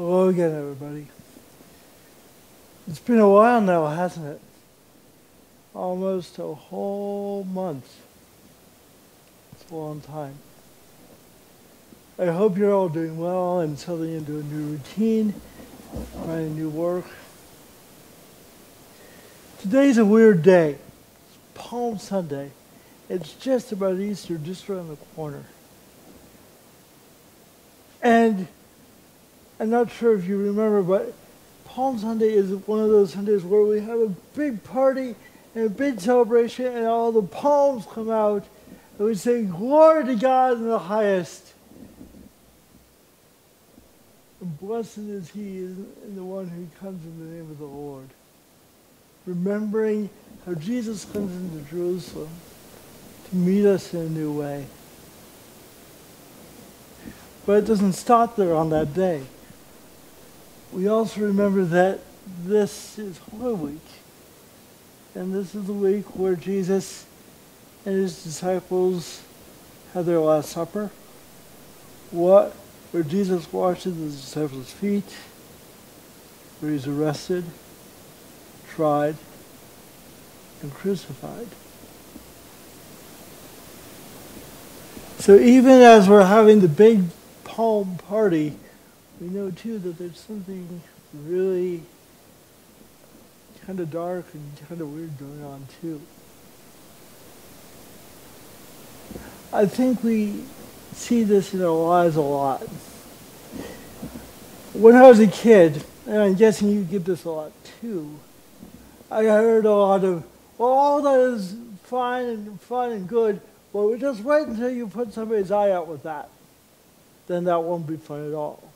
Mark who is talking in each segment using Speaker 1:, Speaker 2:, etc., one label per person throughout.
Speaker 1: Hello again, everybody. It's been a while now, hasn't it? Almost a whole month. It's a long time. I hope you're all doing well and settling into a new routine, finding new work. Today's a weird day. It's Palm Sunday. It's just about Easter, just around the corner. And I'm not sure if you remember, but Palm Sunday is one of those Sundays where we have a big party and a big celebration, and all the palms come out, and we say, Glory to God in the highest. And blessed is he in the one who comes in the name of the Lord. Remembering how Jesus comes into Jerusalem to meet us in a new way. But it doesn't stop there on that day we also remember that this is Holy Week. And this is the week where Jesus and his disciples had their Last Supper. What? Where Jesus washes his disciples' feet, where he's arrested, tried, and crucified. So even as we're having the big palm party, we know too that there's something really kind of dark and kind of weird going on too. I think we see this in our lives a lot. When I was a kid, and I'm guessing you get this a lot too, I heard a lot of, well, all that is fine and fun and good, but we just wait until you put somebody's eye out with that. Then that won't be fun at all.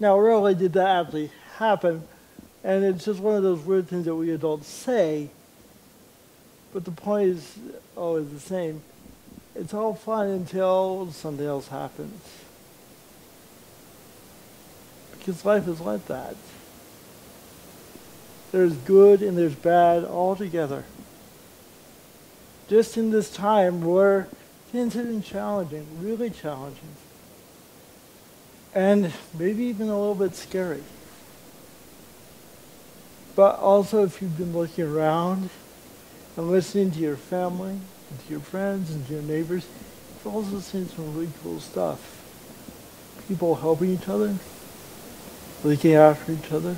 Speaker 1: Now, rarely did that actually happen, and it's just one of those weird things that we adults say, but the point is always the same. It's all fine until something else happens. Because life is like that. There's good and there's bad all together. Just in this time where things have been challenging, really challenging and maybe even a little bit scary. But also, if you've been looking around and listening to your family, and to your friends, and to your neighbors, you've also seen some really cool stuff. People helping each other, looking after each other,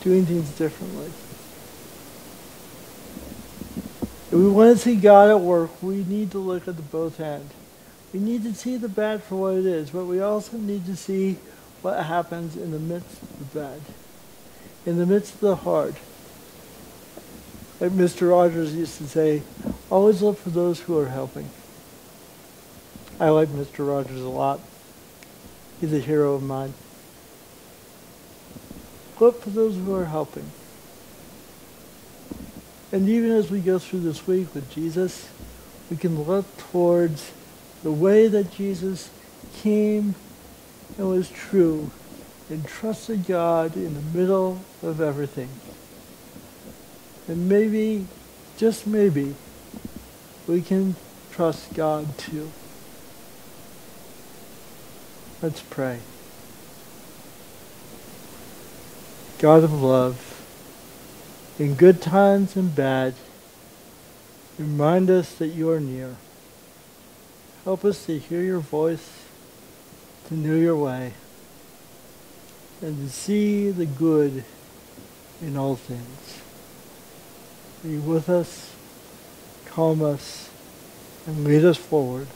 Speaker 1: doing things differently. If we want to see God at work, we need to look at the both ends. We need to see the bad for what it is, but we also need to see what happens in the midst of the bad, in the midst of the hard. Like Mr. Rogers used to say, always look for those who are helping. I like Mr. Rogers a lot. He's a hero of mine. Look for those who are helping. And even as we go through this week with Jesus, we can look towards the way that Jesus came and was true and trusted God in the middle of everything. And maybe, just maybe, we can trust God too. Let's pray. God of love, in good times and bad, remind us that you are near. Help us to hear your voice, to know your way, and to see the good in all things. Be with us, calm us, and lead us forward,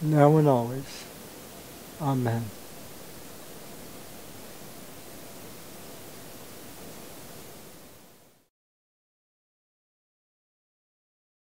Speaker 1: now and always. Amen.